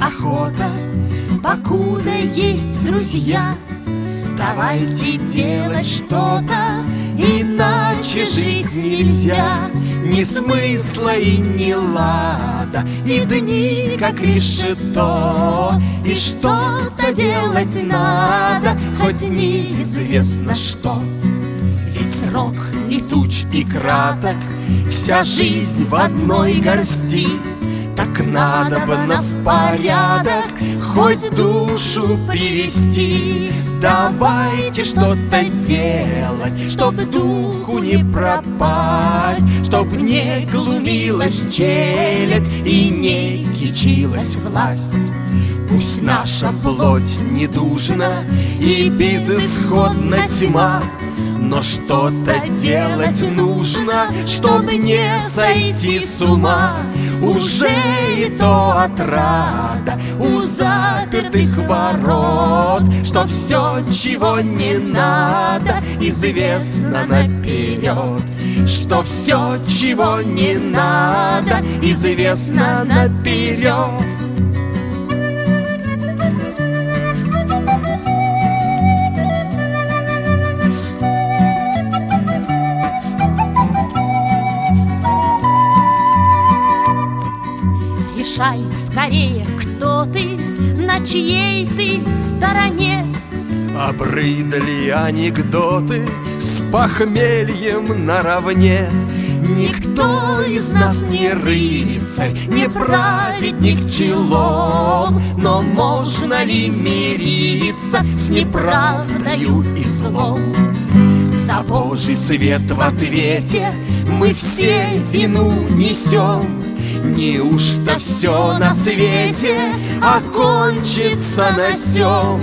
охота, покуда есть друзья. Давайте делать что-то, иначе жить нельзя. Ни смысла и ни лада, и дни как решето, И что-то делать надо, хоть неизвестно что. Ведь срок летуч и краток, вся жизнь в одной горсти — так надо бы на в порядок Хоть душу привести Давайте что-то делать Чтоб духу не пропасть Чтоб не глумилась челядь И не кичилась власть Пусть наша плоть недужна И безысходна тьма но что-то делать нужно, чтобы не сойти с ума. Уже и то отрада у запертых ворот, Что все, чего не надо, известно наперед. Что все, чего не надо, известно наперед. Решай скорее, кто ты, на чьей ты стороне. Обрыдали анекдоты с похмельем наравне. Никто из нас не рыцарь, не праведник челом, Но можно ли мириться с неправдою и злом? За Божий свет в ответе мы все вину несем, Неужто все на свете окончится на сём?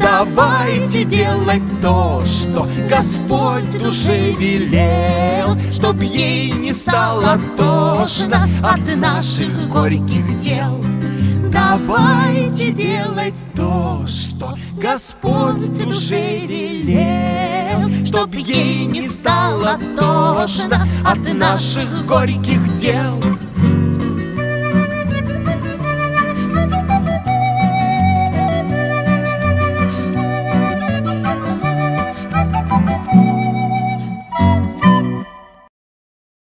Давайте делать то, что Господь душе велел, Чтоб ей не стало тошно от наших горьких дел. Давайте делать то, что Господь душе велел, Чтоб ей не стало тошно от наших горьких дел.